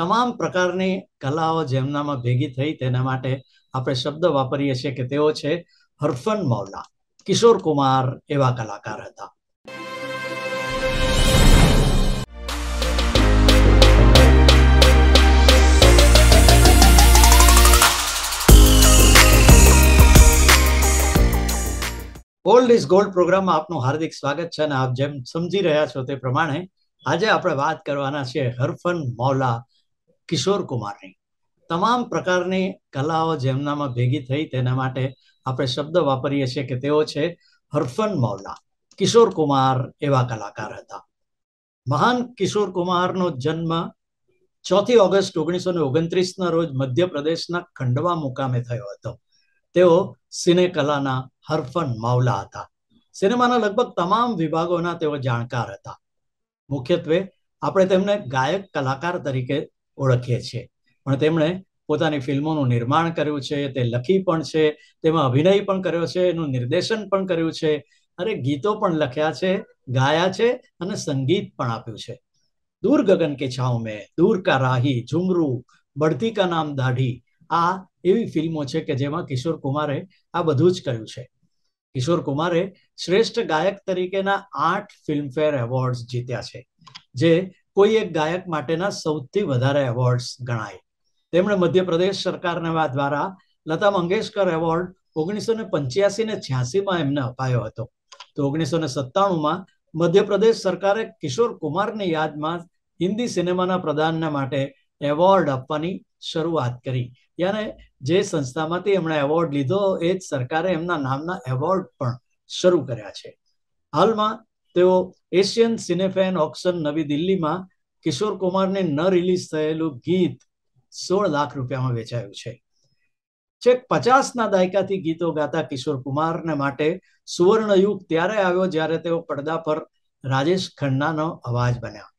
તમામ પ્રકારની કલાઓ જેમનામાં ભેગી થઈ તેના માટે આપણે શબ્દ વાપરીએ છીએ કે તેઓ છે હરફન મૌલા, કિશોર કુમાર એવા કલાકાર હતા. ઓલ્ડ ઇઝ ગોલ્ડ પ્રોગ્રામમાં આપનું હાર્દિક સ્વાગત છે અને આપ જેમ સમજી રહ્યા છો તે પ્રમાણે આજે આપણે વાત કરવાના છે હરફન મૌલા કિશોર કુમારની. તમામ પ્રકારની કલાઓ જેમનામાં ભેગી થઈ તેના માટે આપણે શબ્દ વાપરીએ છીએ કે તેઓ છે હરફન મૌલા, કિશોર કુમાર એવા કલાકાર હતા. મહાન કિશોર કુમારનો જન્મ ચોથી ઓગસ્ટ ઓગણીસો ને ઓગણત્રીસના રોજ મધ્યપ્રદેશના ખંડવા મુકામે થયો હતો. તેઓ સિને કલાના હરફન માવલા હતા. સિનેમાના લગભગ તમામ વિભાગોના તેઓ જાણકાર હતા. મુખ્યત્વે આપણે તેમને ગાયક કલાકાર તરીકે ઓળખીએ છીએ પણ તેમણે પોતાની ફિલ્મોનું નિર્માણ કર્યું છે, તે લખી પણ છે, તેમાં અભિનય પણ કર્યો છે, એનું નિર્દેશન પણ કર્યું છે અને ગીતો પણ લખ્યા છે, ગાયા છે અને સંગીત પણ આપ્યું છે. દૂર ગગન કે છાવ મેં, દૂર કા રાહી, ઝુમરૂ, બઢતી કા નામ દાઢી, આ એવી ફિલ્મો છે કે જેમાં કિશોર કુમારે આ બધું જ કર્યું છે. કિશોર કુમારે શ્રેષ્ઠ ગાયક તરીકેના આઠ ફિલ્મફેર એવોર્ડ્સ જીત્યા છે, જે કોઈ એક ગાયક માટેના સૌથી વધારે એવોર્ડ્સ ગણાય. તેમણે મધ્યપ્રદેશ સરકારના દ્વારા લતા મંગેશકર એવોર્ડ ઓગણીસો ને પંચ્યાસી ને છ્યાસીમાં એમને અપાયો હતો. તો ઓગણીસો ને સત્તાણુંમાં મધ્યપ્રદેશ સરકારે કિશોર કુમારની યાદમાં હિન્દી સિનેમાના પ્રદાનના માટે એવોર્ડ આપવાની શરૂઆત કરી. યાને જે સંસ્થામાંથી એમણે એવોર્ડ લીધો એ જ સરકારે એમના નામના એવોર્ડ પણ શરૂ કર્યા છે. હાલમાં તેઓ એશિયન સિનેફેન ઓક્શન નવી દિલ્હીમાં કિશોર કુમારને ન રિલીઝ થયેલું ગીત સોળ લાખ રૂપિયામાં વેચાયું છે. છેક પચાસના દાયકાથી ગીતો ગાતા કિશોર કુમારને માટે સુવર્ણયુગ ત્યારે આવ્યો જ્યારે તેઓ પડદા પર રાજેશ ખન્નાનો અવાજ બન્યા.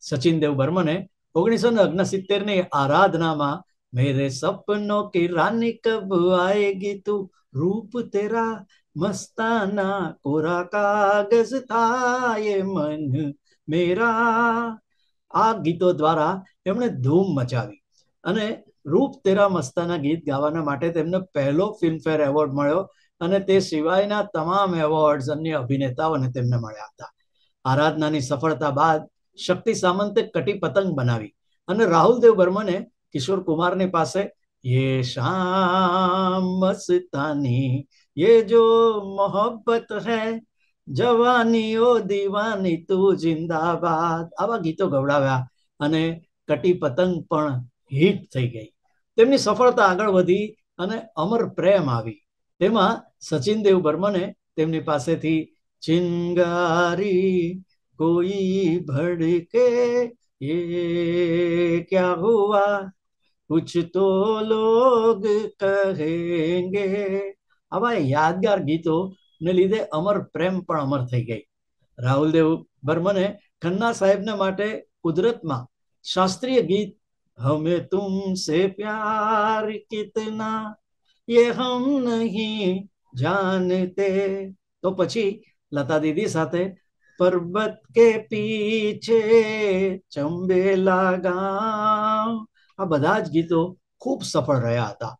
સચિન દેવ બર્મને ઓગણીસો ને ની આરાધનામાં, મેરે સપનો કે રાની કબ આએગી તું? રૂપ તેરા મસ્તાના કોરા કાગજ થાય મન મેરા. આ ગીતો દ્વારા એમણે ધૂમ મચાવી અને રૂપ તેરા મસ્તાના ગીત ગાવાના માટે તેમને પહેલો ફિલ્મફેર એવોર્ડ મળ્યો અને તે સિવાયના તમામ એવોર્ડ્સ અન્ય અભિનેતાઓને તેમને મળ્યા હતા. આરાધનાની સફળતા બાદ શક્તિ સામંતે કટી પતંગ બનાવી અને રાહુલ દેવ બર્મને કિશોર કુમારની પાસે યે શામ મસ્તાની ये जो मोहब्बत है જવાની ઓ દીવાની તું જિંદાબાદ આવા ગીતો ગવડાવ્યા અને કટી પતંગ પણ હિટ થઈ ગઈ તેમની સફળતા આગળ વધી અને અમર પ્રેમ આવી તેમાં સચિન દેવ બર્મને તેમની પાસેથી ચિંગારી કોઈ ભડકે ये क्या हुआ कुछ तो लोग कहेंगे આવા યાદગાર ગીતો ને લીધે અમર પ્રેમ પણ અમર થઈ ગઈ રાહુલ દેવ બર્મને ખન્ના સાહેબને માટે કુદરતમાં શાસ્ત્રીય ગીત હમે તુમસે પ્યાર કિતના ये हम नहीं जानते તો પછી લતા દીદી સાથે पर्वत के पीछे ચંબેલા ગામ આ બધા જ ગીતો ખૂબ સફળ રહ્યા હતા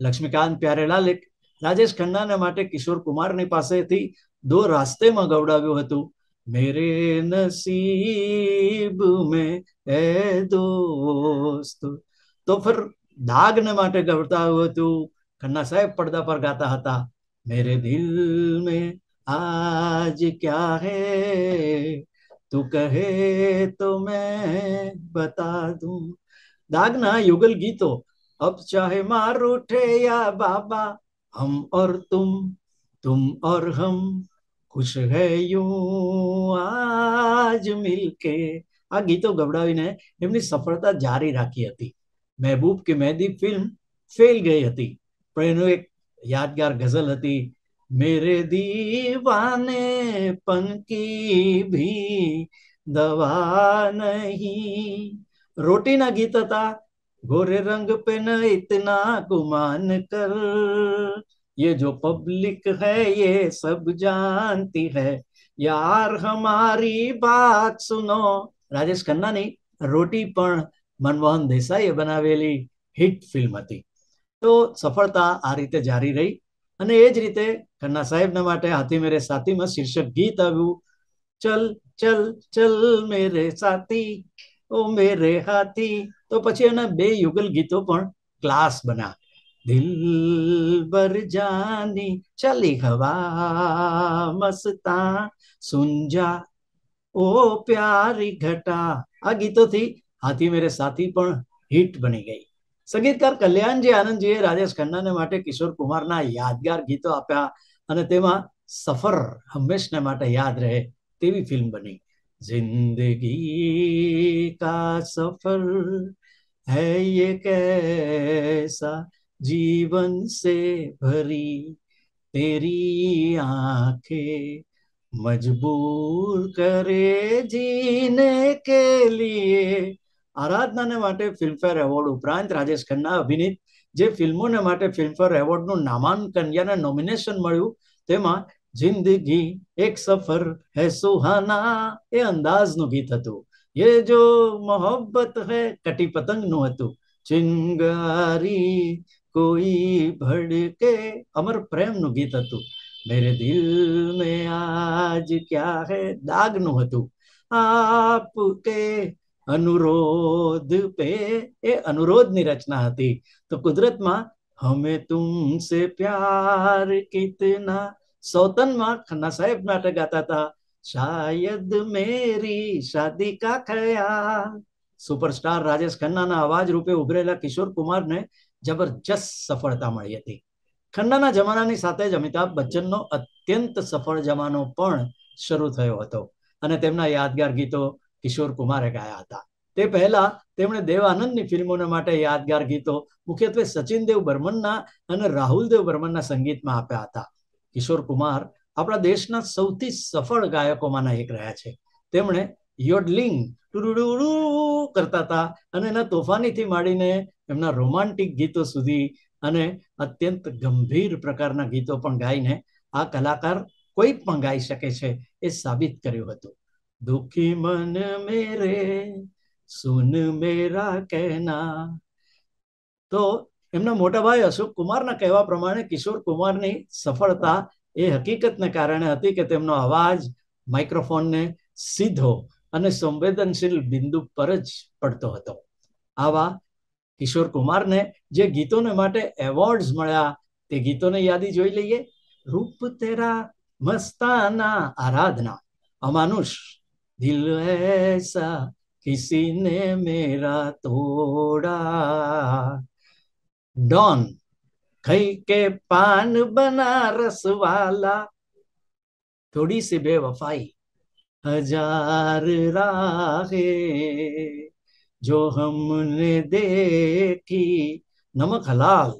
લક્ષ્મીકાંત પ્યારેલાલે રાજેશ ખન્નાને માટે કિશોર કુમારની પાસેથી દો રાસ્તેમાં ગવડાવ્યું હતું મેરે નસીબ મેં એ દોસ્ત તો ફિર દાગને માટે ગવડાવ્યું હતું ખન્ના સાહેબ પડદા પર ગાતા હતા મેરે દિલ મેં आज क्या है तू कहे तो मैं बता दूं दागना युगल गीतो अब चाहे मार उठे या बाबा हम और तुम तुम और हम खुश है यूं आज मिलके આ ગીતો ગવડાવીને એમની સફળતા જારી રાખી હતી મહેબૂબ કે મહેદી ફિલ્મ ફેલ ગઈ હતી પણ એનું એક યાદગાર ગઝલ હતી मेरे दीवाने पन की भी दवा नहीं रोटी ना गीत था गोरे रंग पे न इतना गुमान कर ये जो पब्लिक है ये सब जानती है यार हमारी बात सुनो રાજેશ ખન્નાની રોટી પણ મનમોહન દેસાઈએ બનાવેલી હિટ ફિલ્મ હતી તો સફળતા આ રીતે જારી રહી અને એ જ રીતે ખન્ના સાહેબના માટે હાથી મેરે સાથીમાં શીર્ષક ગીત આવ્યું ચલ ચલ ચલ મેરે સાથી ઓ મેરે હાથી તો પછી એના બે યુગલ ગીતો પણ ક્લાસ બના. દિલ બર જાની, ચલી હવા મસ્તા, સુંજા, ઓ પ્યારી ઘટા. આ ગીતોથી હાથી મેરે સાથી પણ હિટ બની ગઈ. સંગીતકાર કલ્યાણજી આનંદજીએ રાજેશ ખન્નાને માટે કિશોર કુમારના યાદગાર ગીતો આપ્યા અને તેમાં સફર હંમેશને માટે યાદ રહે તેવી ફિલ્મ બની. जिंदगी का सफर है ये कैसा जीवन से भरी तेरी आंखें મજબૂર કરે જીને કે લીએ આરાધનાને માટે ફિલ્મફેર એવોર્ડ ઉપરાંત રાજેશ ખન્ના અભિનીત જે ફિલ્મોને માટે ફિલ્મફેર એવોર્ડનું નામાંકન યાને નોમિનેશન મળ્યું તેમાં જિંદગી એક સફર હે સુહાના એ અંદાજનું ગીત હતું એ જો મોહબ્બત હે કટી પતંગનું હતું ચિંગારી કોઈ ભડકે અમર પ્રેમનું ગીત હતું મેરે દિલ મે આજ ક્યા હે દાગનું હતું આપ કે અનુરોધ પે એ અનુરોધની રચના હતી તો કુદરતમાં હમે તુમસે પ્યાર કિતના સૌતનમાં ખન્ના સાહેબ નાટક ગાતા હતા શાયદ મેરી શાદી કા ખયા સુપરસ્ટાર રાજેશ ખન્નાના અવાજ રૂપે ઉભરેલા કિશોર કુમારને જબરજસ્ત સફળતા મળી હતી. ખન્નાના જમાનાની સાથે જ અમિતાભ બચ્ચનનો અત્યંત સફળ જમાનો પણ શરૂ થયો હતો અને તેમના યાદગાર ગીતો કિશોર કુમારે ગાયા હતા. તે પહેલા તેમણે દેવ આનંદની ફિલ્મોને માટે યાદગાર ગીતો મુખ્યત્વે સચિન દેવ બર્મનના અને રાહુલ દેવ બર્મનના સંગીતમાં આપ્યા હતા. કિશોર કુમાર આપણા દેશના સૌથી સફળ ગાયકોમાંના એક રહ્યા છે. તેમણે યોડલિંગ કરતા હતા અને એના તોફાનીથી માંડીને એમના રોમાન્ટિક ગીતો સુધી અને અત્યંત ગંભીર પ્રકારના ગીતો પણ ગાઈને આ કલાકાર કોઈ પણ ગાઈ શકે છે એ સાબિત કર્યું હતું. દુખી મન મેરે, સુન મેરા કહેના. તો એમના મોટા ભાઈ અશોક કુમારના કહેવા પ્રમાણે કિશોર કુમારની સફળતા એ હકીકતને કારણે હતી કે તેમનો અવાજ માઇક્રોફોનને સીધો અને સંવેદનશીલ બિંદુ પર જ પડતો હતો. આવા કિશોર કુમારને જે ગીતોને માટે એવોર્ડ્સ મળ્યા તે ગીતોની યાદી જોઈ લઈએ. રૂપ તેરા મસ્તાના આરાધના. અમાનુષ, દિલ એસા, કિસીને મેરા તોડા. डॉन खई के पान बनारस वाला। थोड़ी सी बेवफाई, हज़ार राहे, जो हमने देखी। नमक हलाल,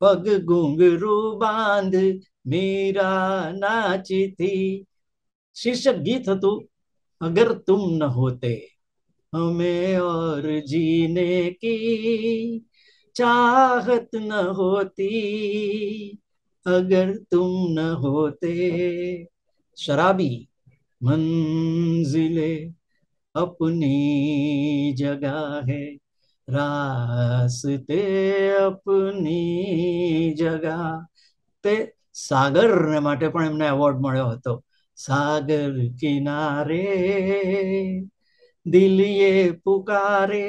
पग घुंघरू बाँध, मीरा नाची थी शीर्षक गीत तू, अगर तुम न होते, हमें और जीने की। चाहत न होती अगर तुम न होते शराबी मंजिले अपनी जगह है रास्ते अपनी જગા તે સાગરને માટે પણ એમને એવોર્ડ મળ્યો હતો સાગર કિનારે દિલીએ પુકારે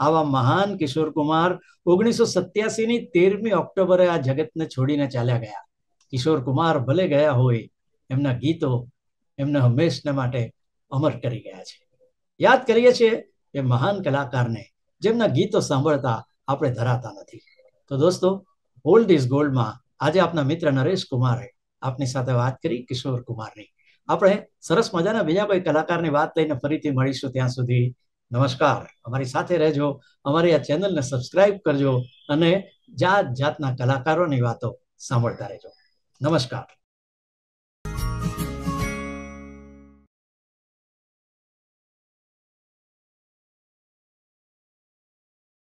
આવા મહાન કિશોર કુમાર ઓગણીસો સત્યાસી ની તેરમી ઓક્ટોબરે આ જગતને છોડીને ચાલ્યા ગયા. કિશોર કુમાર ભલે ગયા હોય, એમના ગીતો એમને હંમેશને માટે અમર કરી ગયા છે. યાદ કરીએ છીએ એ મહાન કલાકારને, જેમના ગીતો સાંભળતા આપણે ધરાતા નથી. તો દોસ્તો ઓલ્ડ ઇઝ ગોલ્ડમાં આજે આપના મિત્ર નરેશ કુમારે આપની સાથે વાત કરી કિશોર કુમારની. આપણે સરસ મજાના બીજા કોઈ કલાકારની વાત લઈને ફરીથી મળીશું ત્યાં સુધી. નમસ્કાર. અમારી સાથે રહેજો, અમારી આ ચેનલને સબસ્ક્રાઇબ કરજો અને જાત જાતના કલાકારોની વાતો સાંભળતા રહેજો. નમસ્કાર.